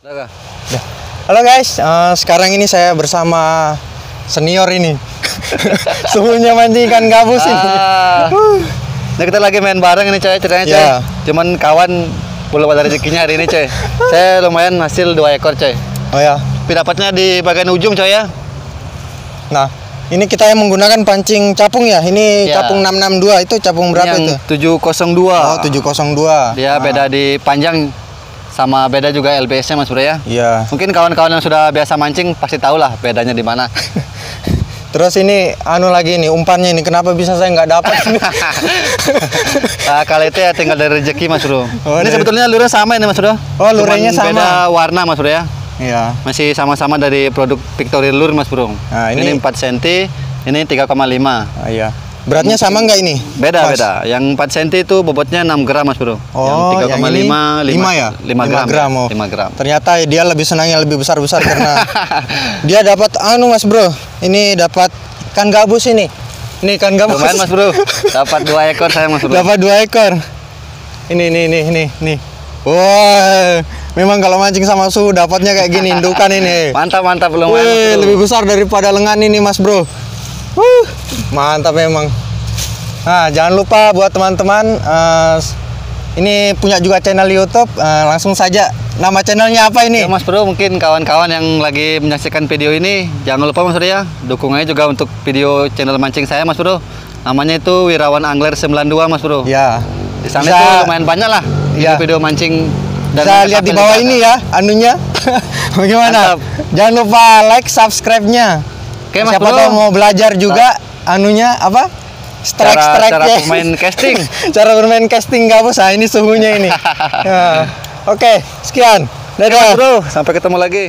Halo guys, eh, sekarang ini saya bersama senior ini. Suhunya mancing ikan gabus ini. Ah. Nah, kita lagi main bareng ini coy ceritanya coy. Ya. Cuman kawan belum ada rezekinya hari ini coy. Saya lumayan hasil dua ekor coy. Oh ya. Tapi dapatnya di bagian ujung coy ya. Nah, ini kita yang menggunakan pancing capung ya. Ini Ya. capung 662 itu capung berapa Ini itu? yang 702. Oh, 702. Dia Nah, beda di panjang sama beda juga LBS-nya Mas Bro ya. Iya. Mungkin kawan-kawan yang sudah biasa mancing pasti tahu lah bedanya di mana. Terus ini anu lagi nih umpannya ini kenapa bisa saya nggak dapat ini? Nah, kalau itu ya tinggal dari rezeki Mas Bro. Oh, ini dari- sebetulnya lurenya sama ini Mas Bro. Oh, lurenya sama. Beda warna Mas Bro ya. Iya. Masih sama-sama dari produk Victory Lure Mas Bro. Nah, ini- ini 4 cm, ini 3,5. Ah, iya. Beratnya sama nggak ini? Beda Mas? beda. Yang 4 cm itu bobotnya 6 gram Mas Bro. Oh, yang 3,5 ini 5 ya? 5 gram. gram. oh. 5 gram. Ternyata dia lebih senang yang lebih besar-besar karena dia dapat anu Mas Bro. Ini dapat ikan gabus ini. Ini ikan gabus. Lumayan Mas Bro. Dapat dua ekor saya Mas Bro. Dapat dua ekor. Ini ini ini ini nih. Wah, memang kalau mancing sama suhu dapatnya kayak gini indukan ini. Mantap mantap lumayan. Wih, lebih besar daripada lengan ini Mas Bro. Wuh, mantap memang. Nah, jangan lupa buat teman-teman eh, ini punya juga channel YouTube. eh, langsung saja nama channelnya apa ini? Ya Mas Bro, mungkin kawan-kawan yang lagi menyaksikan video ini jangan lupa Mas Bro ya, dukung aja juga untuk video channel mancing saya Mas Bro. Namanya itu Wirawan Angler 92 Mas Bro. Ya. Di sana Bisa- itu lumayan banyak lah Iya. video-video mancing Bisa lihat di bawah ini ya anunya. Bagaimana? Mantap. Jangan lupa like, subscribe-nya. Oke, Mas Siapa Bro. tahu mau belajar juga anunya apa? Strike Cara- strike cara bermain casting. cara bermain casting gabus. Nah, ini suhunya ini. Ya. Oke, sekian. Mas Dadah. Bro, sampai ketemu lagi.